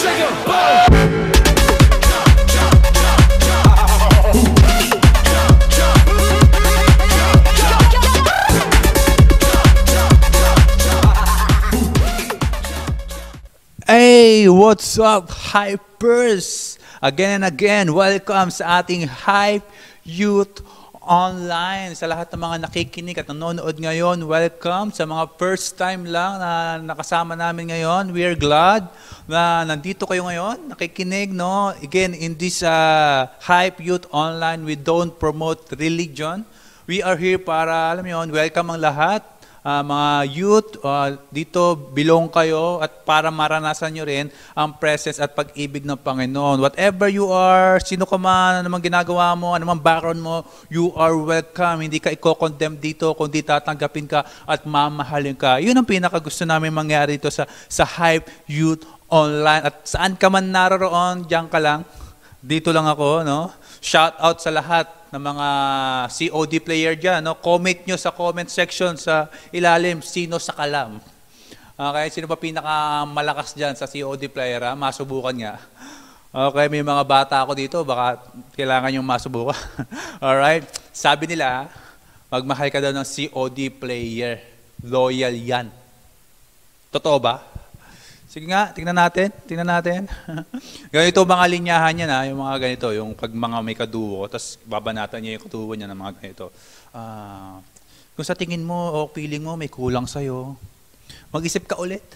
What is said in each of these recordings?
Hey, what's up, Hypers? Again and again, welcome sa ating Hype Youth Online. Sa lahat ng mga nakikinig at nanonood ngayon, welcome. Sa mga first time lang na nakasama namin ngayon, we're glad na nandito kayo ngayon, nakikinig, no? Again, in this uh, Hype Youth Online, we don't promote religion. We are here para, alam yun, welcome ang lahat ah, mga youth, ah, dito belong kayo at para maranasan nyo rin ang presence at pag-ibig ng Panginoon. Whatever you are, sino ka man, man ginagawa mo, man background mo, you are welcome. Hindi ka i-condemn dito, kundi tatanggapin ka at mamahalin ka. Yun ang pinaka gusto namin mangyari dito sa, sa Hype Youth Online. At saan ka man naroon, diyan ka lang. Dito lang ako, no? Shout out sa lahat ng mga COD player dyan. No? Comment nyo sa comment section sa ilalim, sino sa kalam. Okay, sino ba pinakamalakas dyan sa COD player? Ha? Masubukan nga. Okay, may mga bata ako dito, baka kailangan yung masubukan. Alright, sabi nila, magmahal ka daw ng COD player. Loyal yan. Totoo ba? Sige nga, tingnan natin. Tingnan natin. ganito mga linyahan niya na, yung mga ganito, yung pag mga may kaduo, tapos babanatan niya yung kaduo niya ng mga ganito. Ah, kung sa tingin mo o feeling mo may kulang sa'yo, mag-isip ka ulit.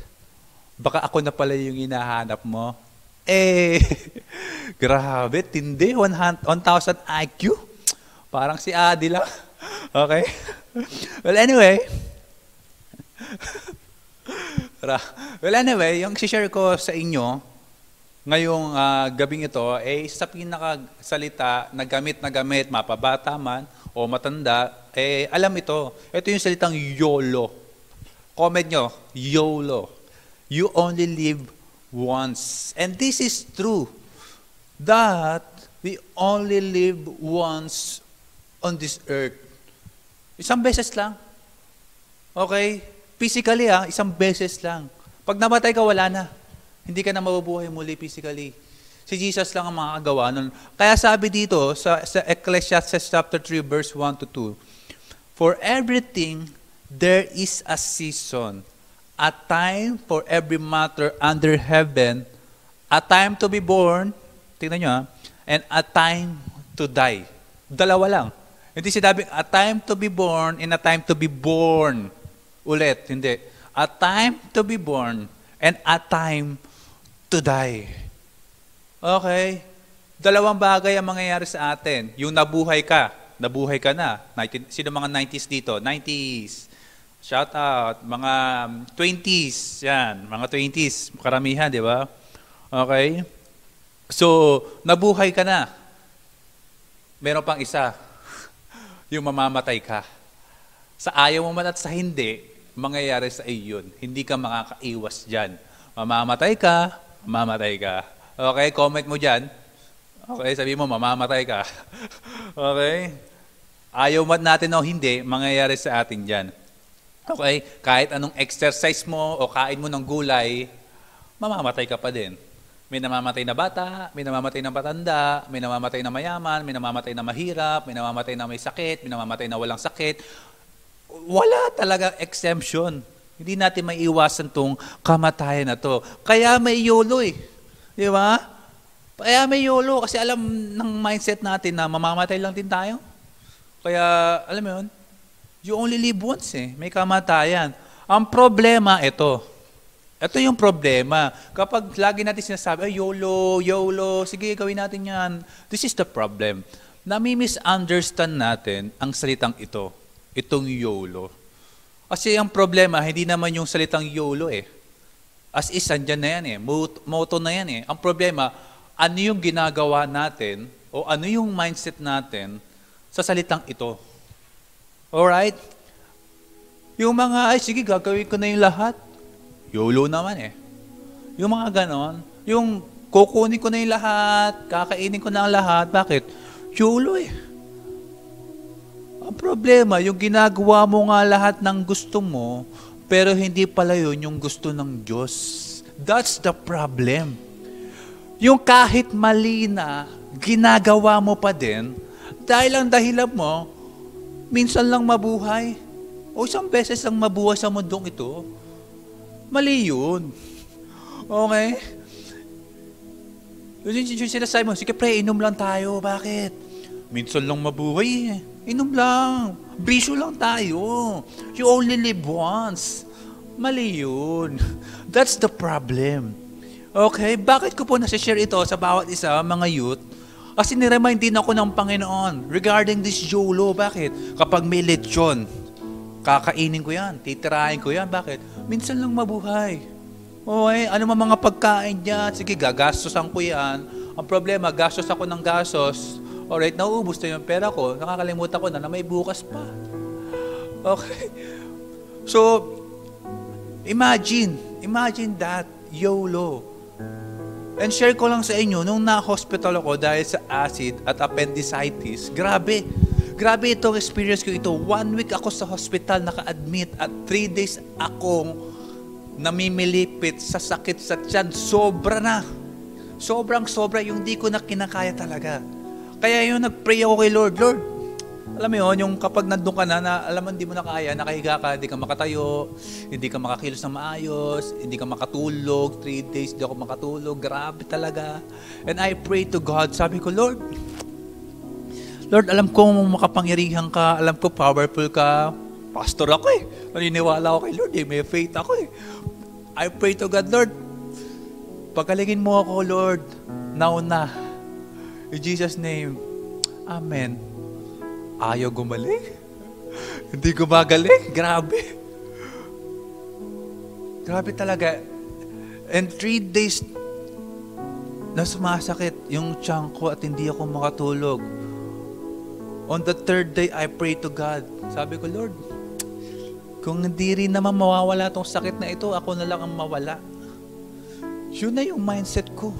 Baka ako na pala yung hinahanap mo. Eh, grabe, tindi, 100 1,000 IQ. Parang si Adi lang. Okay? Well, anyway, Well, anyway, yung share ko sa inyo ngayong ah, gabing ito ay sa pinakasalita na gamit na gamit, mapabata man o matanda, eh alam ito. Ito yung salitang YOLO. Comment nyo, YOLO. You only live once. And this is true. That we only live once on this earth. Isang beses lang. Okay? Physically ah, isang beses lang. Pag namatay ka, wala na. Hindi ka na mabubuhay muli physically. Si Jesus lang ang makakagawa nun. Kaya sabi dito sa, sa Ecclesiastes chapter 3 verse 1 to 2, For everything there is a season, a time for every matter under heaven, a time to be born, tingnan nyo ah, and a time to die. Dalawa lang. Hindi sinabing a time to be born and a time to be born. Ulit, hindi. A time to be born and a time to die. Okay? Dalawang bagay ang mangyayari sa atin. Yung nabuhay ka, nabuhay ka na. 19, sino mga 90s dito? 90s. Shout out. Mga 20s. Yan. Mga 20s. Karamihan, di ba? Okay? So, nabuhay ka na. Meron pang isa. yung mamamatay ka. Sa ayaw mo man at sa hindi, mangyayari sa iyo yun. Hindi ka makakaiwas dyan. Mamamatay ka, mamamatay ka. Okay, comment mo dyan. Okay, sabi mo, mamamatay ka. okay? Ayaw man natin o hindi, mangyayari sa atin dyan. Okay? Kahit anong exercise mo o kain mo ng gulay, mamamatay ka pa din. May namamatay na bata, may namamatay na patanda, may namamatay na mayaman, may namamatay na mahirap, may namamatay na may sakit, may namamatay na walang sakit. Wala talaga exemption. Hindi natin maiiwasan tong kamatayan na to. Kaya may YOLO eh. Di ba? Kaya may YOLO kasi alam ng mindset natin na mamamatay lang din tayo. Kaya, alam mo yun, you only live once eh. May kamatayan. Ang problema, ito. Ito yung problema. Kapag lagi natin sinasabi, ay, YOLO, YOLO, sige, gawin natin yan. This is the problem. Nami-misunderstand natin ang salitang ito. Itong YOLO. Kasi ang problema, hindi naman yung salitang YOLO eh. As is, andyan na yan eh. Mot- Motto na yan eh. Ang problema, ano yung ginagawa natin o ano yung mindset natin sa salitang ito. Alright? Yung mga, ay sige, gagawin ko na yung lahat. YOLO naman eh. Yung mga ganon, yung kukunin ko na yung lahat, kakainin ko na ang lahat. Bakit? YOLO eh. Ang problema, yung ginagawa mo nga lahat ng gusto mo, pero hindi pala yun yung gusto ng Diyos. That's the problem. yung kahit mali na, ginagawa mo pa din, dahil ang dahilan mo, minsan lang mabuhay, o isang beses lang mabuhay sa mundong ito, mali yun. Okay? Yun yung sinasabi mo, sige pre, inom lang tayo. Bakit? Minsan lang mabuhay eh. Inom lang. Bisyo lang tayo. You only live once. Mali yun. That's the problem. Okay? Bakit ko po nasi-share ito sa bawat isa, mga youth? Kasi niremind din ako ng Panginoon regarding this YOLO. Bakit? Kapag may lechon, kakainin ko yan, titirahin ko yan. Bakit? Minsan lang mabuhay. Okay, ano man mga pagkain dyan, sige, gagastosan ko yan. Ang problema, gastos ako ng gastos. Alright, nauubos na yung pera ko. Nakakalimutan ko na na may bukas pa. Okay. So, imagine, imagine that, YOLO. And share ko lang sa inyo, nung na-hospital ako dahil sa acid at appendicitis, grabe. Grabe itong experience ko ito. One week ako sa hospital naka-admit at three days akong namimilipit sa sakit sa tiyan, sobra na. Sobrang sobra yung di ko na kinakaya talaga. Kaya yung nag-pray ako kay Lord, Lord, alam mo yun, yung kapag nandun ka na, na alam mo hindi mo na kaya, nakahiga ka, hindi ka makatayo, hindi ka makakilos na maayos, hindi ka makatulog, three days hindi ako makatulog, grabe talaga. And I pray to God, sabi ko, Lord, Lord, alam ko makapangyarihan ka, alam ko powerful ka, pastor ako eh. Naniniwala ako kay Lord eh, may faith ako eh. I pray to God, Lord, pagalingin mo ako, Lord, now na. In Jesus' name, Amen. Ayaw gumaling? Hindi gumagaling? Grabe. Grabe talaga. And three days na sumasakit yung tiyan ko at hindi ako makatulog. On the third day, I pray to God. Sabi ko, Lord, kung hindi rin naman mawawala tong sakit na ito, ako na lang ang mawala. Yun na yung mindset ko.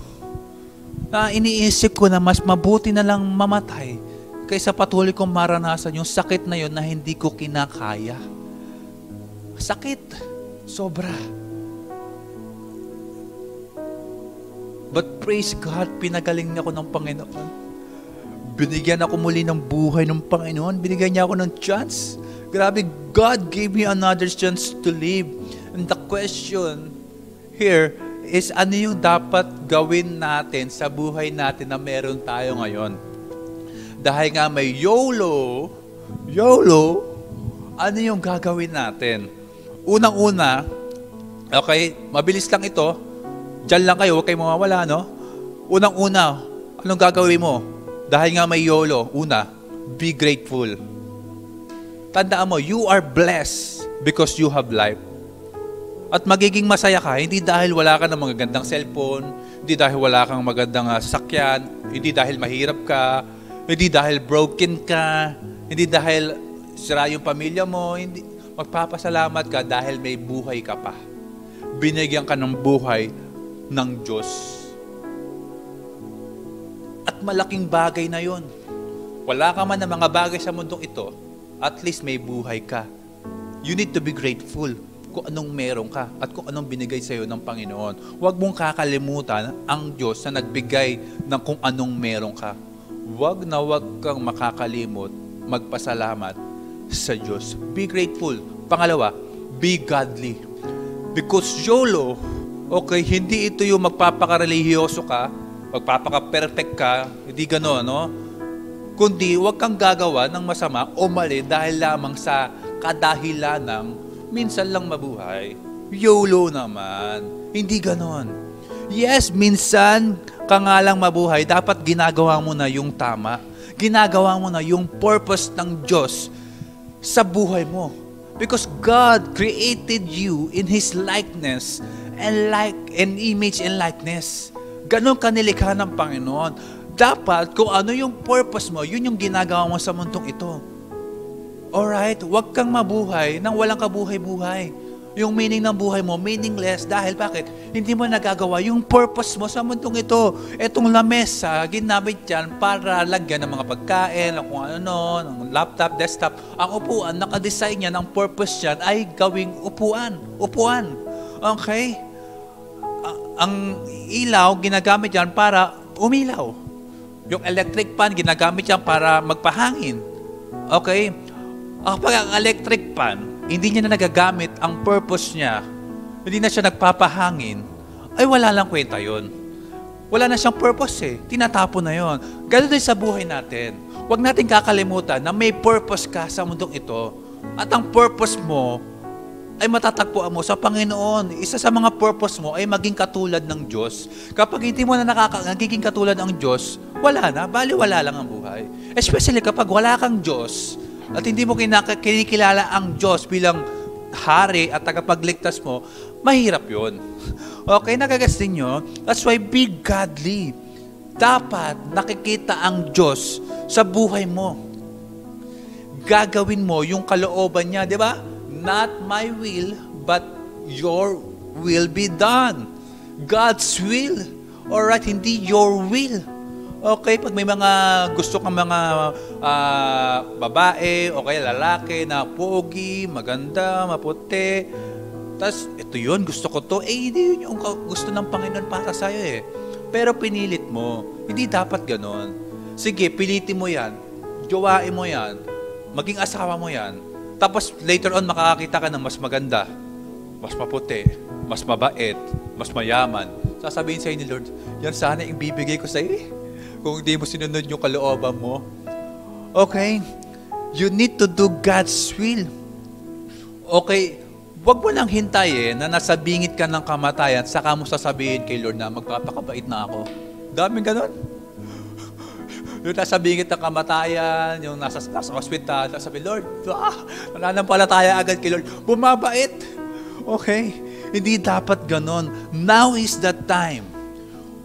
Na iniisip ko na mas mabuti na lang mamatay kaysa patuloy kong maranasan yung sakit na yun na hindi ko kinakaya. Sakit. Sobra. But praise God, pinagaling ako ng Panginoon. Binigyan ako muli ng buhay ng Panginoon. Binigyan niya ako ng chance Grabe, God gave me another chance to live. And the question here is ano yung dapat gawin natin sa buhay natin na meron tayo ngayon? Dahil nga may YOLO, YOLO, ano yung gagawin natin? Unang-una, okay, mabilis lang ito. Diyan lang kayo, huwag kayong mawawala, no? Unang-una, anong gagawin mo? Dahil nga may YOLO, una, be grateful. Tandaan mo, you are blessed because you have life. At magiging masaya ka, hindi dahil wala ka ng magagandang cellphone, hindi dahil wala kang magandang uh, sasakyan, hindi dahil mahirap ka, hindi dahil broken ka, hindi dahil sira yung pamilya mo, hindi, magpapasalamat ka dahil may buhay ka pa. Binigyan ka ng buhay ng Diyos. At malaking bagay na yon. Wala ka man ng mga bagay sa mundong ito, at least may buhay ka. You need to be grateful kung anong meron ka at kung anong binigay sa iyo ng Panginoon. Huwag mong kakalimutan ang Diyos na nagbigay ng kung anong meron ka. Huwag na huwag kang makakalimot magpasalamat sa Diyos. Be grateful. Pangalawa, be godly. Because YOLO, okay, hindi ito yung magpapakarelihiyoso ka, magpapaka-perfect ka, hindi gano'n, no? kundi huwag kang gagawa ng masama o mali dahil lamang sa kadahilan ng minsan lang mabuhay. YOLO naman. Hindi ganon. Yes, minsan ka nga lang mabuhay, dapat ginagawa mo na yung tama. Ginagawa mo na yung purpose ng Diyos sa buhay mo. Because God created you in His likeness and like and image and likeness. Ganon kanilikha ng Panginoon dapat kung ano yung purpose mo, yun yung ginagawa mo sa mundong ito. Alright? Huwag kang mabuhay nang walang kabuhay-buhay. Yung meaning ng buhay mo, meaningless. Dahil bakit? Hindi mo nagagawa yung purpose mo sa mundong ito. Itong lamesa, ginamit yan para lagyan ng mga pagkain, ng kung ano, ng laptop, desktop. Ang upuan, nakadesign yan, ang purpose yan ay gawing upuan. Upuan. Okay? ang ilaw, ginagamit yan para umilaw. Yung electric fan, ginagamit yan para magpahangin. Okay? Kapag ang electric fan, hindi niya na nagagamit ang purpose niya, hindi na siya nagpapahangin, ay wala lang kwenta yon. Wala na siyang purpose eh. Tinatapon na yon. Ganun din sa buhay natin. Huwag natin kakalimutan na may purpose ka sa mundong ito. At ang purpose mo ay matatagpuan mo sa Panginoon. Isa sa mga purpose mo ay maging katulad ng Diyos. Kapag hindi mo na nakaka- nagiging katulad ng Diyos, wala na, bali wala lang ang buhay. Especially kapag wala kang Diyos at hindi mo kinikilala ang Diyos bilang hari at tagapagligtas mo, mahirap yon. Okay, nagagas din nyo? That's why be godly. Dapat nakikita ang Diyos sa buhay mo. Gagawin mo yung kalooban niya, di ba? Not my will, but your will be done. God's will. Alright, hindi your will. Okay, pag may mga gusto kang mga ah, babae o kaya lalaki na pogi, maganda, maputi, tapos ito yun, gusto ko to, eh hindi yun yung gusto ng Panginoon para sa'yo eh. Pero pinilit mo, hindi dapat ganon. Sige, pilitin mo yan, jowain mo yan, maging asawa mo yan, tapos later on makakakita ka ng mas maganda, mas maputi, mas mabait, mas mayaman. Sasabihin sa'yo ni Lord, yan sana yung bibigay ko sa'yo eh. Kung hindi mo sinunod yung kalooban mo. Okay? You need to do God's will. Okay, wag mo lang hintayin na nasa bingit ka ng kamatayan, saka mo sasabihin kay Lord na magpapakabait na ako. Daming ganon. Yung nasa bingit ng kamatayan, yung nasa, nasa hospital, sabi, Lord, ah, nananampalataya agad kay Lord. Bumabait. Okay? Hindi dapat ganon. Now is the time.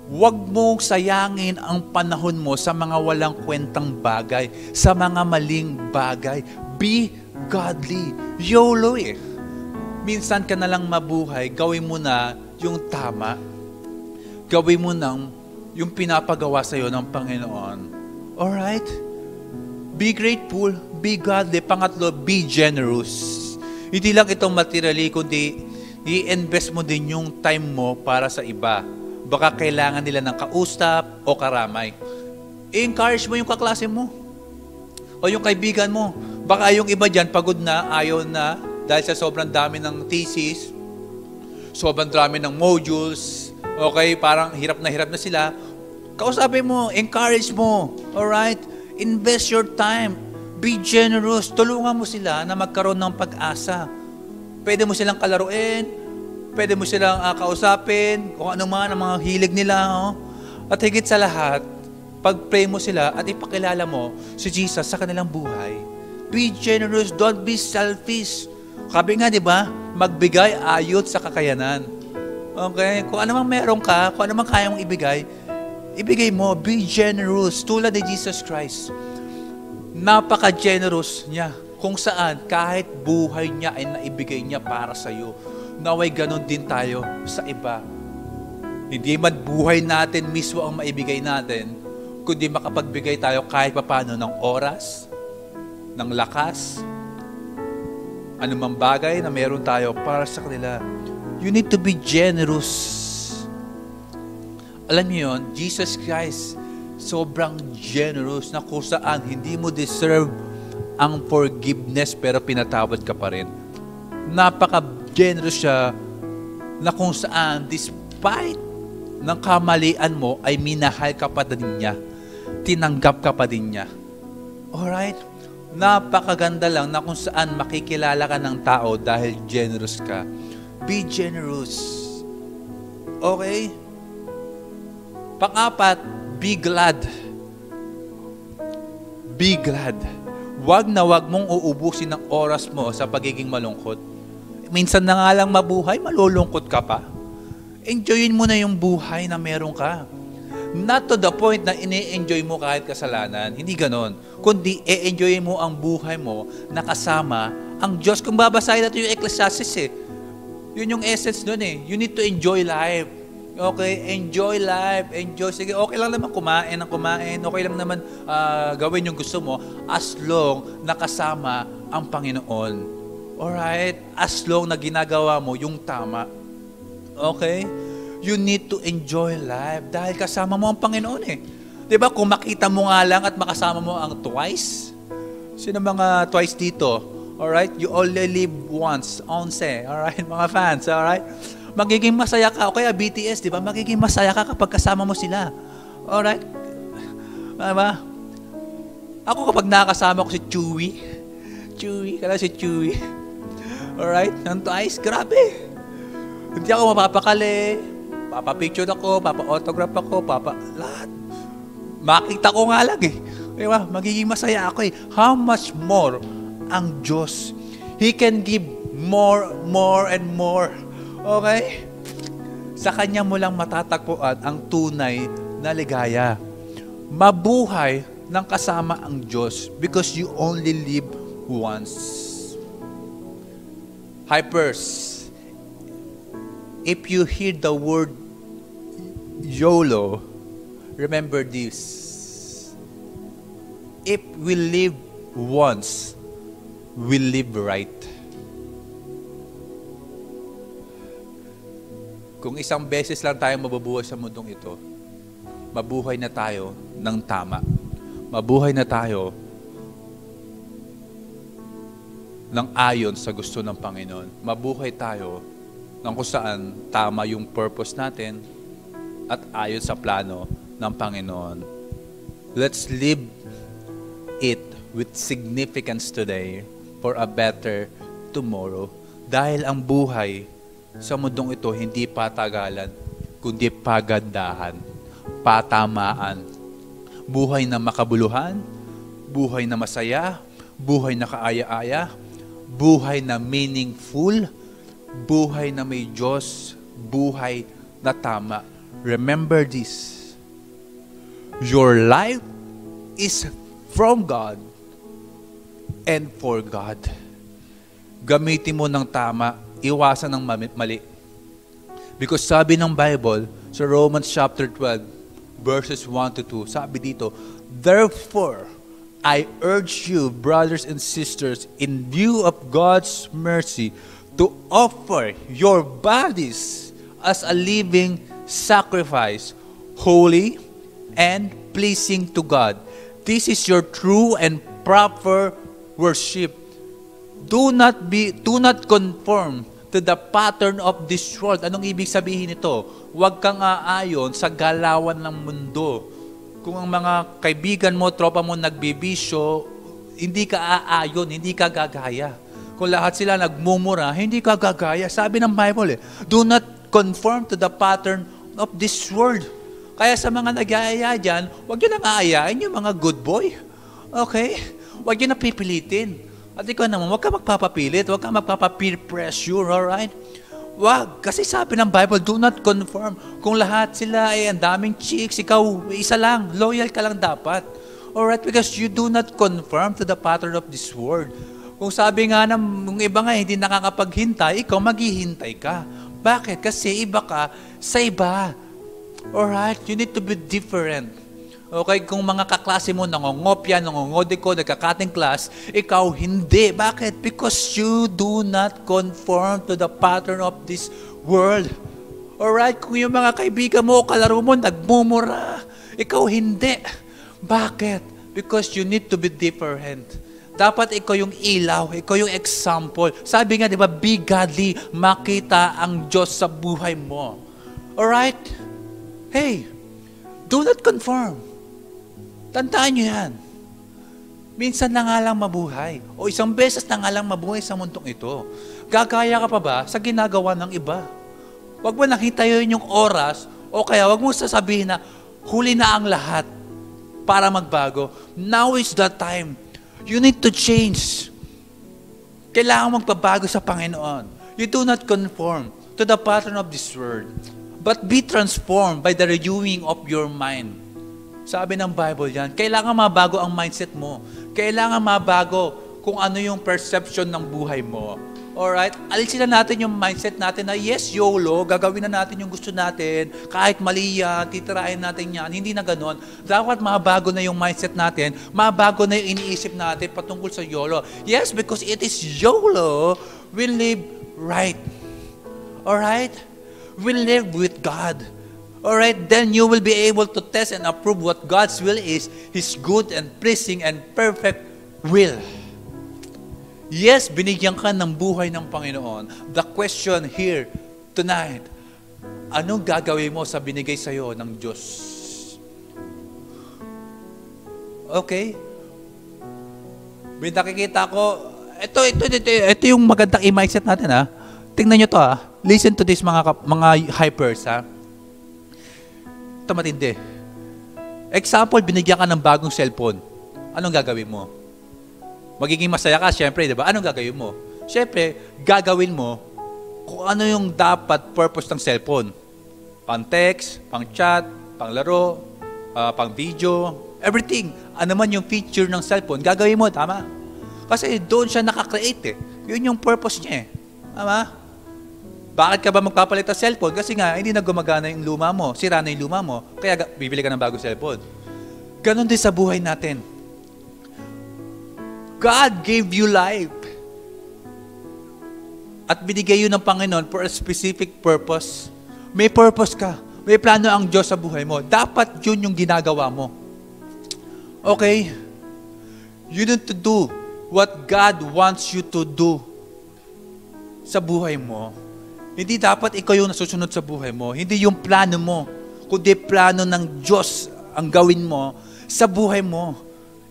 Huwag mong sayangin ang panahon mo sa mga walang kwentang bagay, sa mga maling bagay. Be godly. YOLO eh. Minsan ka na lang mabuhay, gawin mo na yung tama. Gawin mo nang yung pinapagawa sa'yo ng Panginoon. Alright? Be grateful, be godly. Pangatlo, be generous. Hindi lang itong materially, kundi i-invest mo din yung time mo para sa iba. Baka kailangan nila ng kausap o karamay. I-encourage mo yung kaklase mo. O yung kaibigan mo. Baka yung iba dyan, pagod na, ayaw na, dahil sa sobrang dami ng thesis, sobrang dami ng modules, okay, parang hirap na hirap na sila, kausapin mo, encourage mo, alright? Invest your time. Be generous. Tulungan mo sila na magkaroon ng pag-asa. Pwede mo silang kalaruin, pwede mo silang uh, kausapin, kung ano man ang mga hilig nila. Oh. At higit sa lahat, pag-pray mo sila at ipakilala mo si Jesus sa kanilang buhay. Be generous, don't be selfish. Sabi nga, di ba, magbigay ayot sa kakayanan. Okay? Kung ano meron ka, kung ano mang kaya mong ibigay, ibigay mo, be generous, tulad ni Jesus Christ. Napaka-generous niya, kung saan kahit buhay niya ay naibigay niya para sa iyo. Naway ganon din tayo sa iba. Hindi man buhay natin mismo ang maibigay natin, kundi makapagbigay tayo kahit papano ng oras, ng lakas, anumang bagay na meron tayo para sa kanila. You need to be generous. Alam niyo yun, Jesus Christ, sobrang generous na kung saan hindi mo deserve ang forgiveness pero pinatawad ka pa rin. Napaka-generous siya na kung saan despite ng kamalian mo ay minahal ka pa din niya. Tinanggap ka pa din niya. Alright? Napakaganda lang na kung saan makikilala ka ng tao dahil generous ka. Be generous. Okay? Pang-apat, be glad. Be glad. Huwag na huwag mong uubusin ng oras mo sa pagiging malungkot. Minsan na nga lang mabuhay, malulungkot ka pa. Enjoyin mo na yung buhay na meron ka. Not to the point na ini-enjoy mo kahit kasalanan. Hindi ganon. Kundi, e-enjoy mo ang buhay mo na kasama ang Diyos. Kung babasahin natin yung Ecclesiastes eh, yun yung essence nun eh. You need to enjoy life. Okay, enjoy life, enjoy. Sige, okay lang naman kumain ng kumain. Okay lang naman uh, gawin yung gusto mo as long nakasama ang Panginoon. Alright? As long na ginagawa mo yung tama. Okay? You need to enjoy life dahil kasama mo ang Panginoon eh. Ba, kung makita mo nga lang at makasama mo ang twice, sino mga twice dito? Alright? You only live once, once. Alright, mga fans, alright? Magiging masaya ka, o kaya BTS, di ba? Magiging masaya ka kapag kasama mo sila. Alright? Diba? Ako kapag nakakasama ko si Chewy, Chewy, kala si Chewy. Alright? Nang twice, grabe. Hindi ako mapapakali. Papa-picture ako, papa-autograph ako, papa... Lahat. Makita ko nga lang eh. Di ba? Magiging masaya ako eh. How much more ang Diyos? He can give more, more, and more. Okay? Sa Kanya mo lang matatagpuan ang tunay na ligaya. Mabuhay ng kasama ang Diyos because you only live once. Hypers, if you hear the word YOLO, remember this. If we live once, we live right. Kung isang beses lang tayo mabubuhay sa mundong ito, mabuhay na tayo ng tama. Mabuhay na tayo ng ayon sa gusto ng Panginoon. Mabuhay tayo ng kung saan tama yung purpose natin at ayon sa plano ng Panginoon. Let's live it with significance today for a better tomorrow. Dahil ang buhay sa mundong ito hindi patagalan, kundi pagandahan, patamaan. Buhay na makabuluhan, buhay na masaya, buhay na kaaya-aya, buhay na meaningful, buhay na may Diyos, buhay na tama. Remember this. Your life is from God and for God. Gamitin mo ng tama, iwasan ng mali. Because sabi ng Bible, sa Romans chapter 12, verses 1 to 2, sabi dito, Therefore, I urge you, brothers and sisters, in view of God's mercy, to offer your bodies as a living sacrifice, holy and pleasing to God. This is your true and proper worship. Do not be do not conform to the pattern of this world. Anong ibig sabihin nito? Huwag kang aayon sa galawan ng mundo. Kung ang mga kaibigan mo, tropa mo nagbibisyo, hindi ka aayon, hindi ka gagaya. Kung lahat sila nagmumura, hindi ka gagaya. Sabi ng Bible eh, do not conform to the pattern of this world. Kaya sa mga nag-aaya dyan, huwag nyo nang aayain yung mga good boy. Okay? Huwag nyo na pipilitin. At ikaw naman, huwag ka magpapapilit, huwag ka magpapapeer pressure, alright? Wag, kasi sabi ng Bible, do not conform. Kung lahat sila ay ang daming chicks, ikaw isa lang, loyal ka lang dapat. Alright, because you do not conform to the pattern of this world. Kung sabi nga ng iba nga hindi nakakapaghintay, ikaw maghihintay ka. Bakit? Kasi iba ka sa iba. Alright, you need to be different. Okay, kung mga kaklase mo nangongopya, nangongode ko, nagkakating class, ikaw hindi. Bakit? Because you do not conform to the pattern of this world. Alright, kung yung mga kaibigan mo, kalaro mo, nagmumura, ikaw hindi. Bakit? Because you need to be different. Dapat ikaw yung ilaw, ikaw yung example. Sabi nga, di ba, be godly, makita ang Diyos sa buhay mo. Alright? Hey, do not conform. Tandaan nyo yan. Minsan na nga lang mabuhay. O isang beses na nga lang mabuhay sa mundong ito. Gagaya ka pa ba sa ginagawa ng iba? Huwag mo nakitayin yung oras o kaya huwag mo sasabihin na huli na ang lahat para magbago. Now is the time. You need to change. Kailangan magbabago sa Panginoon. You do not conform to the pattern of this world, but be transformed by the renewing of your mind. Sabi ng Bible yan, kailangan mabago ang mindset mo. Kailangan mabago kung ano yung perception ng buhay mo. Alright? Alisin na natin yung mindset natin na yes, YOLO, gagawin na natin yung gusto natin, kahit mali yan, titirahin natin yan. Hindi na ganon. Dapat mabago na yung mindset natin, mabago na yung iniisip natin patungkol sa YOLO. Yes, because it is YOLO, we live right. Alright? will live with God. Alright, then you will be able to test and approve what God's will is, His good and pleasing and perfect will. Yes, binigyan ka ng buhay ng Panginoon. The question here tonight, anong gagawin mo sa binigay sa iyo ng Diyos? Okay? May nakikita ko, ito, ito, ito, ito yung magandang i-mindset natin ha. Tingnan nyo to ha. Listen to this mga, mga hypers ha. Ito matindi. Example, binigyan ka ng bagong cellphone. Anong gagawin mo? Magiging masaya ka, syempre, di ba? Anong gagawin mo? Syempre, gagawin mo kung ano yung dapat purpose ng cellphone. Pang text, pang chat, pang laro, ah, pang video, everything. Ano man yung feature ng cellphone, gagawin mo, tama? Kasi doon siya nakakreate eh. Yun yung purpose niya eh. Tama? Bakit ka ba magpapalit ng cellphone? Kasi nga, hindi na gumagana yung luma mo. Sira na yung luma mo. Kaya bibili ka ng bagong cellphone. Ganon din sa buhay natin. God gave you life. At binigay yun ng Panginoon for a specific purpose. May purpose ka. May plano ang Diyos sa buhay mo. Dapat yun yung ginagawa mo. Okay? You need to do what God wants you to do sa buhay mo. Hindi dapat ikaw yung nasusunod sa buhay mo. Hindi yung plano mo. Kundi plano ng Diyos ang gawin mo sa buhay mo.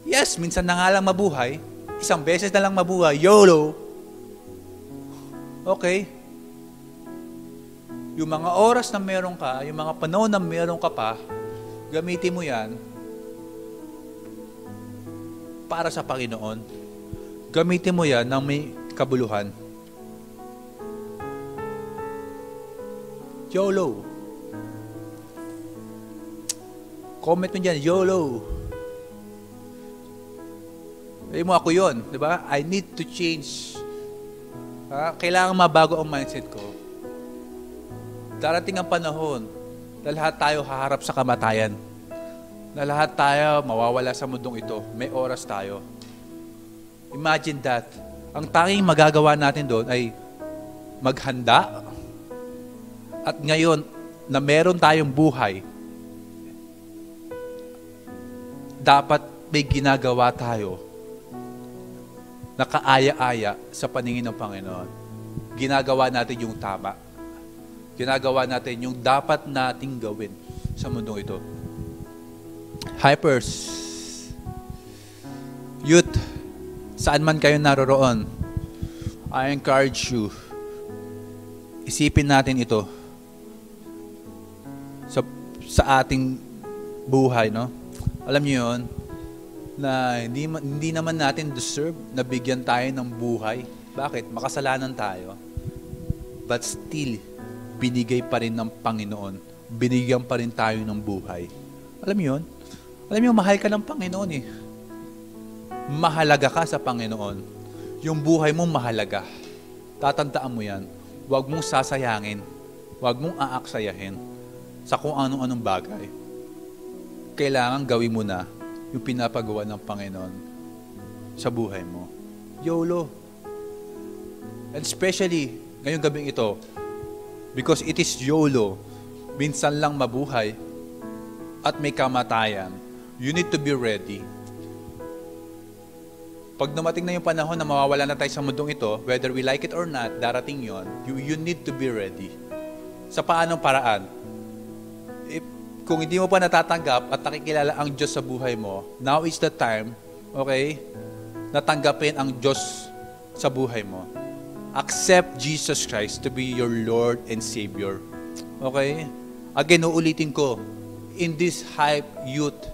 Yes, minsan na nga lang mabuhay. Isang beses na lang mabuhay. YOLO. Okay? Yung mga oras na meron ka, yung mga panahon na meron ka pa, gamitin mo yan para sa Panginoon. Gamitin mo yan ng may kabuluhan. YOLO. Comment mo dyan, YOLO. Sabi mo ako yon, di ba? I need to change. Ha? Kailangan mabago ang mindset ko. Darating ang panahon na lahat tayo haharap sa kamatayan. Na lahat tayo mawawala sa mundong ito. May oras tayo. Imagine that. Ang tanging magagawa natin doon ay maghanda. At ngayon, na meron tayong buhay, dapat may ginagawa tayo na kaaya-aya sa paningin ng Panginoon. Ginagawa natin yung tama. Ginagawa natin yung dapat nating gawin sa mundong ito. Hypers, youth, saan man kayo naroroon, I encourage you, isipin natin ito sa, ating buhay, no? Alam niyo yun, na hindi, hindi naman natin deserve na bigyan tayo ng buhay. Bakit? Makasalanan tayo. But still, binigay pa rin ng Panginoon. Binigyan pa rin tayo ng buhay. Alam niyo yun? Alam niyo, mahal ka ng Panginoon eh. Mahalaga ka sa Panginoon. Yung buhay mo mahalaga. Tatandaan mo yan. Huwag mong sasayangin. Huwag mong aaksayahin sa kung anong-anong bagay. Kailangan gawin mo na yung pinapagawa ng Panginoon sa buhay mo. YOLO. And especially, ngayong gabing ito, because it is YOLO, minsan lang mabuhay at may kamatayan, you need to be ready. Pag dumating na yung panahon na mawawala na tayo sa mundong ito, whether we like it or not, darating yon, you, you need to be ready. Sa paanong paraan? Kung hindi mo pa natatanggap at nakikilala ang Diyos sa buhay mo, now is the time, okay, natanggapin ang Diyos sa buhay mo. Accept Jesus Christ to be your Lord and Savior. Okay? Again, uulitin ko, in this hype youth,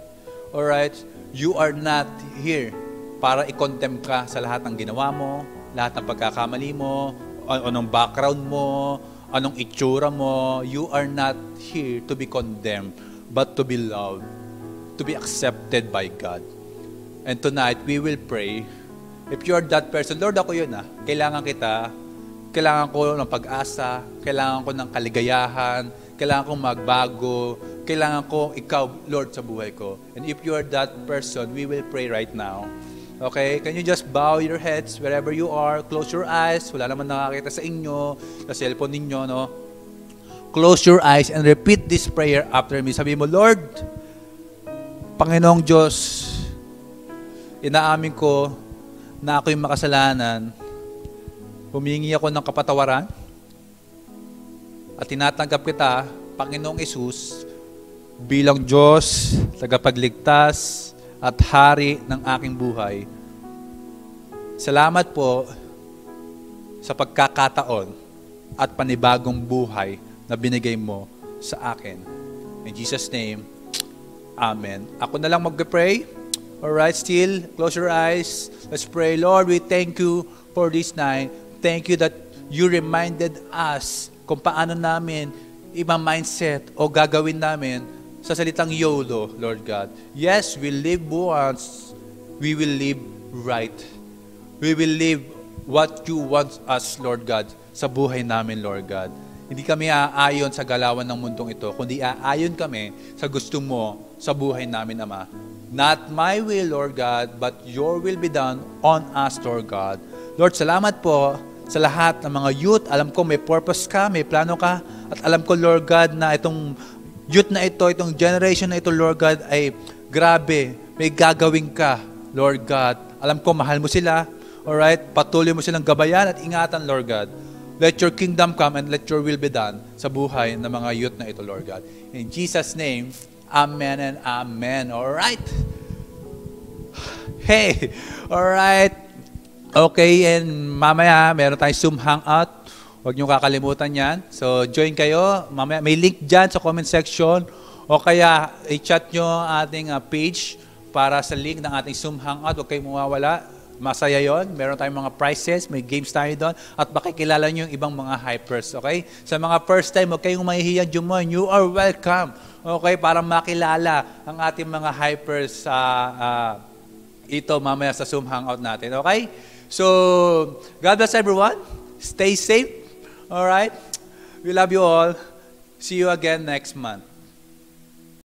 alright, you are not here para i-condemn ka sa lahat ng ginawa mo, lahat ng pagkakamali mo, an- anong background mo, anong itsura mo. You are not here to be condemned, but to be loved, to be accepted by God. And tonight, we will pray. If you are that person, Lord, ako yun ah. Kailangan kita. Kailangan ko ng pag-asa. Kailangan ko ng kaligayahan. Kailangan kong magbago. Kailangan ko ikaw, Lord, sa buhay ko. And if you are that person, we will pray right now. Okay? Can you just bow your heads wherever you are? Close your eyes. Wala naman nakakita sa inyo, sa cellphone ninyo, no? close your eyes and repeat this prayer after me. Sabi mo, Lord, Panginoong Diyos, inaamin ko na ako'y makasalanan. Humingi ako ng kapatawaran at tinatanggap kita, Panginoong Isus, bilang Diyos, tagapagligtas at hari ng aking buhay. Salamat po sa pagkakataon at panibagong buhay na binigay mo sa akin. In Jesus' name, Amen. Ako na lang mag-pray. Alright, still, close your eyes. Let's pray. Lord, we thank you for this night. Thank you that you reminded us kung paano namin ibang mindset o gagawin namin sa salitang YOLO, Lord God. Yes, we live once, we will live right. We will live what you want us, Lord God, sa buhay namin, Lord God. Hindi kami aayon sa galawan ng mundong ito, kundi aayon kami sa gusto mo sa buhay namin, Ama. Not my will, Lord God, but your will be done on us, Lord God. Lord, salamat po sa lahat ng mga youth. Alam ko may purpose ka, may plano ka. At alam ko, Lord God, na itong youth na ito, itong generation na ito, Lord God, ay grabe. May gagawin ka, Lord God. Alam ko, mahal mo sila. Alright? Patuloy mo silang gabayan at ingatan, Lord God. Let your kingdom come and let your will be done sa buhay ng mga youth na ito, Lord God. In Jesus' name, Amen and Amen. Alright? Hey! Alright. Okay, and mamaya meron tayong Zoom Hangout. Huwag niyo kakalimutan yan. So, join kayo. Mamaya, may link dyan sa comment section. O kaya, i-chat nyo ating uh, page para sa link ng ating Zoom Hangout. Huwag kayong mawawala. Masaya yon. Meron tayong mga prizes, may games tayo doon. At makikilala nyo yung ibang mga hypers. Okay? Sa mga first time, huwag kayong mahihiyang join. You are welcome. Okay? Para makilala ang ating mga hypers sa uh, ito mamaya sa Zoom Hangout natin. Okay? So, God bless everyone. Stay safe. All right? We love you all. See you again next month.